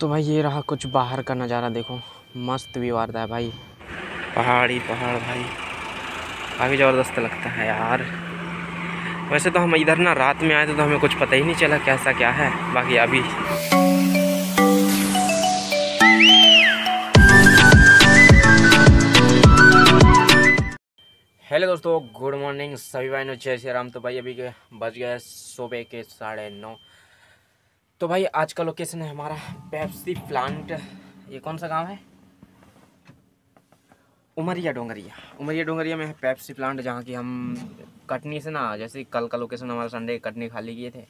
तो भाई ये रहा कुछ बाहर का नज़ारा, देखो। मस्त व्यू आता है भाई। पहाड़ी, पहाड़ भाई। काफ़ी ज़बरदस्त लगता है यार। वैसे तो हम इधर ना रात में आए थे तो हमें कुछ पता ही नहीं चला कैसा क्या है। बाकी अभी हेलो दोस्तों, गुड मॉर्निंग। सभी भाई नो जय श्री राम। तो भाई अभी के बज गए सुबह के साढ़े नौ। तो भाई, आज का लोकेशन है हमारा पेप्सी प्लांट ये कौन सा गाँव है? उमरिया डोंगरिया। उमरिया डोंगरिया में है पेप्सी प्लांट जहाँ की हम कटनी से ना, जैसे कल का लोकेशन हमारा संडे कटनी खाली किए थे।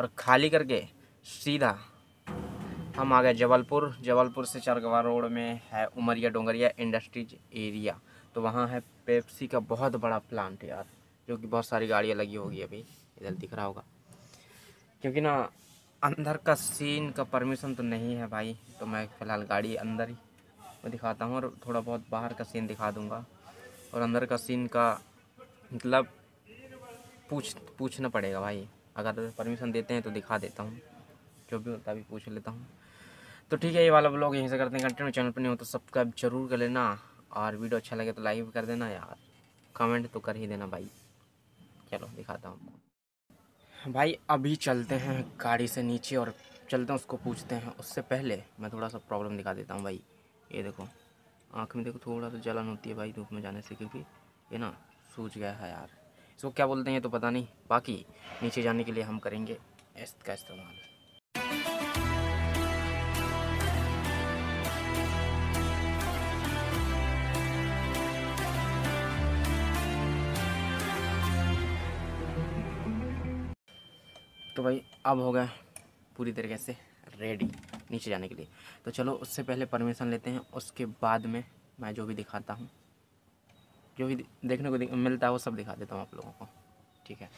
और खाली करके सीधा हम आ गए जबलपुर। जबलपुर से चरगवा रोड में है उमरिया डोंगरिया इंडस्ट्रीज़ एरिया। तो वहाँ है पेप्सी का बहुत बड़ा प्लांट यार, जो कि बहुत सारी गाड़ियाँ लगी होगी अभी। इधर दिख रहा होगा। क्योंकि ना अंदर का सीन का परमिशन तो नहीं है भाई। तो मैं फ़िलहाल गाड़ी अंदर ही मैं दिखाता हूँ और थोड़ा बहुत बाहर का सीन दिखा दूँगा। और अंदर का सीन का मतलब पूछ, पूछना पड़ेगा भाई। अगर परमिशन देते हैं तो दिखा देता हूँ। जो भी होता अभी पूछ लेता हूँ। तो ठीक है, ये वाला ब्लॉग यहीं से करते हैं कंटिन्यू चैनल पर नहीं हो तो सब्सक्राइब ज़रूर कर लेना। और वीडियो अच्छा लगे तो लाइक भी कर देना यार। कमेंट तो कर ही देना भाई। चलो, दिखाता हूँ भाई, अभी चलते हैं गाड़ी से नीचे और चलते हैं, उसको पूछते हैं। उससे पहले मैं थोड़ा सा प्रॉब्लम दिखा देता हूँ भाई। ये देखो, आँख में देखो, थोड़ा सा जलन होती है भाई धूप में जाने से, क्योंकि ये ना सूझ गया है यार। इसको क्या बोलते हैं ये तो पता नहीं। बाकी नीचे जाने के लिए हम करेंगे इसका इस्तेमाल। तो भाई, अब हो गया पूरी तरीके से रेडी नीचे जाने के लिए। तो चलो, उससे पहले परमिशन लेते हैं, उसके बाद में मैं जो भी दिखाता हूँ, जो भी देखने को मिलता है वो सब दिखा देता हूँ आप लोगों को, ठीक है?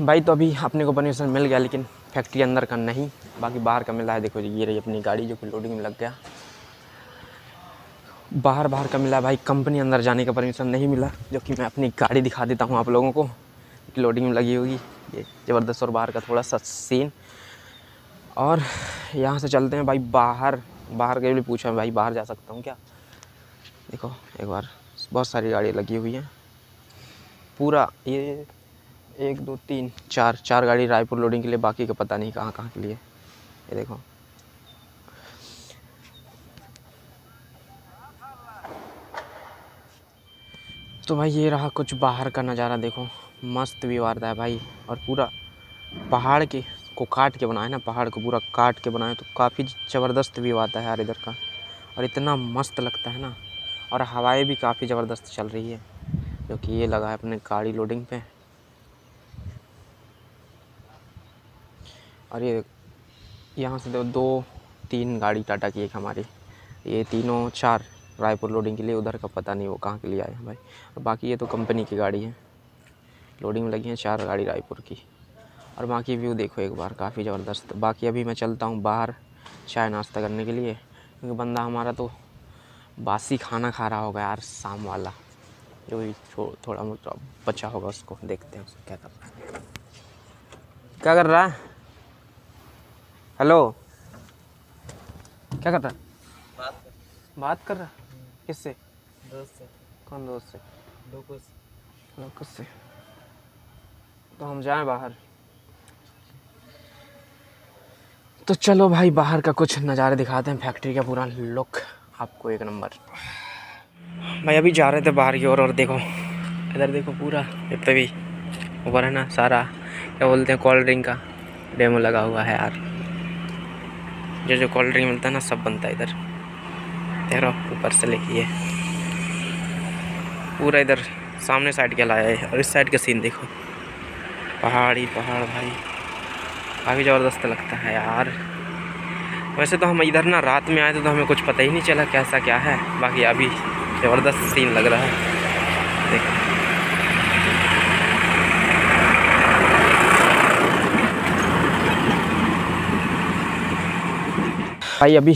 भाई तो अभी अपने को परमिशन मिल गया, लेकिन फैक्ट्री अंदर का नहीं, बाकी बाहर का मिला है। देखो ये रही अपनी गाड़ी जो कि लोडिंग में लग गया। बाहर बाहर का मिला भाई कंपनी अंदर जाने का परमिशन नहीं मिला, जो कि मैं अपनी गाड़ी दिखा देता हूँ आप लोगों को। लोडिंग में लगी होगी। ये ज़बरदस्त और बाहर का थोड़ा सा सीन और यहाँ से चलते हैं भाई बाहर। बाहर के लिए पूछा भाई बाहर जा सकता हूँ क्या? देखो, एक बार बहुत सारी गाड़ियाँ लगी हुई हैं। पूरा ये एक, दो, तीन, चार चार गाड़ी रायपुर लोडिंग के लिए, बाकी का पता नहीं कहाँ कहाँ के लिए। ये देखो। तो भाई ये रहा कुछ बाहर का नज़ारा, देखो। मस्त व्यू आ रहा है भाई। और पूरा पहाड़ के को काट के बनाए ना पहाड़ को पूरा काट के बनाए तो काफ़ी ज़बरदस्त व्यू आता है यार इधर का। और इतना मस्त लगता है ना। और हवाएँ भी काफ़ी ज़बरदस्त चल रही है जो कि ये लगा है अपने गाड़ी लोडिंग पे। और ये यहाँ से दो, दो तीन गाड़ी टाटा की एक हमारी। ये तीनों चार रायपुर लोडिंग के लिए उधर का पता नहीं वो कहाँ के लिए आए हैं भाई। और बाकी ये तो कंपनी की गाड़ी है। लोडिंग में लगी हैं चार गाड़ी रायपुर की। और बाकी व्यू देखो एक बार काफ़ी ज़बरदस्त। बाकी अभी मैं चलता हूँ बाहर चाय नाश्ता करने के लिए क्योंकि बंदा हमारा तो बासी खाना खा रहा होगा यार शाम वाला। जो भी थोड़ा मोटा बचा होगा उसको देखते हैं उसको क्या कर रहा है। क्या कर रहा है? हेलो क्या कर रहा है? बात कर। बात कर रहा किससे? दोस्त से। कौन दोस्त से? लोगों से लोकस से। तो हम जाएँ बाहर। तो चलो भाई, बाहर का कुछ नज़ारे दिखाते हैं फैक्ट्री का पूरा लुक आपको एक नंबर। भाई, अभी जा रहे थे बाहर की ओर और देखो, इधर देखो पूरा, जितना भी ऊपर है ना, सारा, क्या बोलते हैं कोल्ड ड्रिंक का डेमो लगा हुआ है यार। जो जो कोल्ड ड्रिंक मिलता है ना, सब बनता है इधर। देखो ऊपर से लेके पूरा इधर, सामने साइड के लाया है, और इस साइड का सीन देखो। पहाड़ी, पहाड़ भाई। काफ़ी ज़बरदस्त लगता है यार। वैसे तो हम इधर ना रात में आए थे तो हमें कुछ पता ही नहीं चला कैसा क्या है। बाकी अभी ज़बरदस्त सीन लग रहा है। देखो। भाई अभी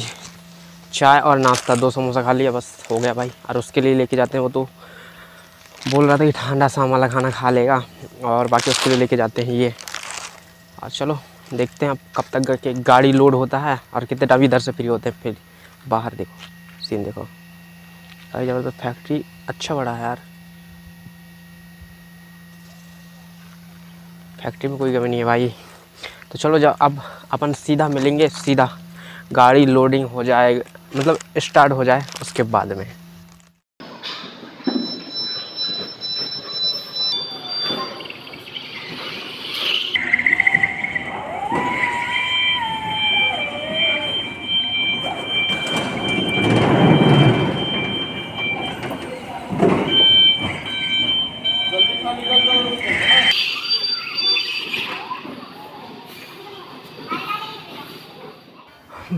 चाय और नाश्ता, दो समोसा खा लिया, बस हो गया भाई। और उसके लिए लेके जाते हैं वो तो बोल रहा था कि ठंडा शाम वाला खाना खा लेगा और बाकी उसके लिए लेके जाते हैं ये। और चलो, देखते हैं अब कब तक करके गाड़ी लोड होता है और कितने टाइम इधर से फ्री होते हैं, फिर बाहर देखो सीन देखो। अरे ज़बरदस्त फैक्ट्री अच्छा बड़ा है यार। फैक्ट्री में कोई कमी नहीं है भाई। तो चलो जब अब अपन सीधा मिलेंगे, सीधा गाड़ी लोडिंग हो जाए मतलब स्टार्ट हो जाए उसके बाद में।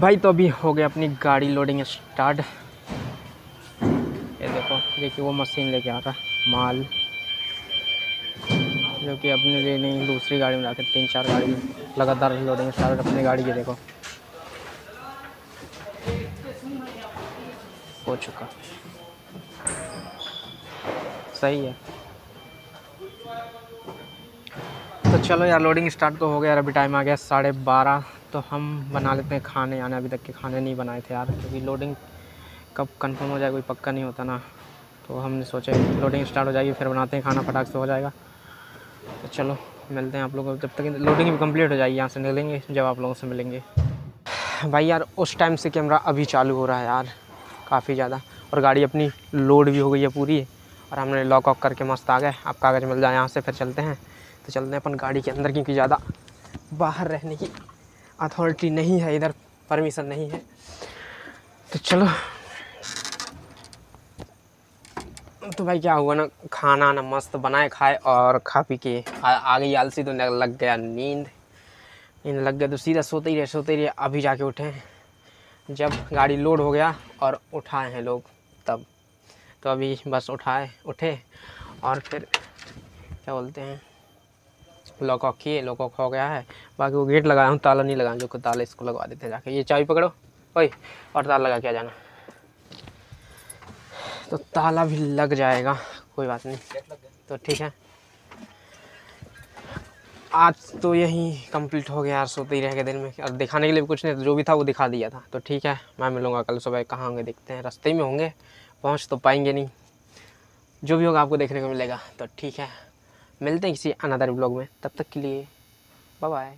भाई तो अभी हो गया अपनी गाड़ी लोडिंग स्टार्ट ये देखो देखिए वो मशीन लेके आ रहा माल। जो कि अपने लिए नहीं, दूसरी गाड़ी में जाकर तीन चार गाड़ी लगातार लोडिंग स्टार्ट अपनी गाड़ी के, देखो। हो चुका। सही है। तो चलो यार लोडिंग स्टार्ट तो हो गया यार, अभी टाइम आ गया साढ़े बारह। तो हम बना लेते हैं खाने आने अभी तक के खाने नहीं बनाए थे यार, क्योंकि लोडिंग कब कंफर्म हो जाए, कोई पक्का नहीं होता ना। तो हमने सोचा लोडिंग स्टार्ट हो जाएगी, फिर बनाते हैं खाना, फटाक से हो जाएगा। तो चलो, मिलते हैं आप लोगों को। जब तक लोडिंग भी कंप्लीट हो जाएगी, यहाँ से निकलेंगे, जब आप लोगों से मिलेंगे। भाई यार, उस टाइम से कैमरा अभी चालू हो रहा है यार, काफ़ी ज़्यादा। और गाड़ी अपनी लोड भी हो गई है पूरी, और हमने लॉक ऑफ़ करके मस्त आ गए। आप कागज़ मिल जाए यहाँ से, फिर चलते हैं। तो चलते हैं अपन गाड़ी के अंदर, क्योंकि ज़्यादा बाहर रहने की अथॉरिटी नहीं है इधर परमिशन नहीं है। तो चलो। तो भाई क्या हुआ ना खाना ना मस्त बनाए खाए और खा पी के आ, गई आलसी तो लग गया नींद। नींद लग गया तो सीधा सोते ही रहे सोते ही रहे अभी जाके उठे जब गाड़ी लोड हो गया और उठाए हैं लोग तब। तो अभी बस उठाए उठे और फिर क्या बोलते हैं? लॉक ऑफ़ किए लॉक ऑफ़ हो गया है। बाकी वो गेट लगाया हूँ ताला नहीं लगाया जो कि ताला इसको लगवा देते हैं जाके। ये चाबी पकड़ो ओए और ताला लगा के आ जाना। तो ताला भी लग जाएगा कोई बात नहीं। तो ठीक है। आज तो यही कंप्लीट हो गया यार सोते ही रह गए दिन में। और दिखाने के लिए भी कुछ नहीं जो भी था वो दिखा दिया था। तो ठीक है मैं मिलूँगा कल सुबह कहाँ होंगे देखते हैं। रास्ते में होंगे पहुँच तो पाएँगे नहीं। जो भी होगा आपको देखने को मिलेगा। तो ठीक है। मिलते हैं किसी अनदर ब्लॉग में। तब तक के लिए बाय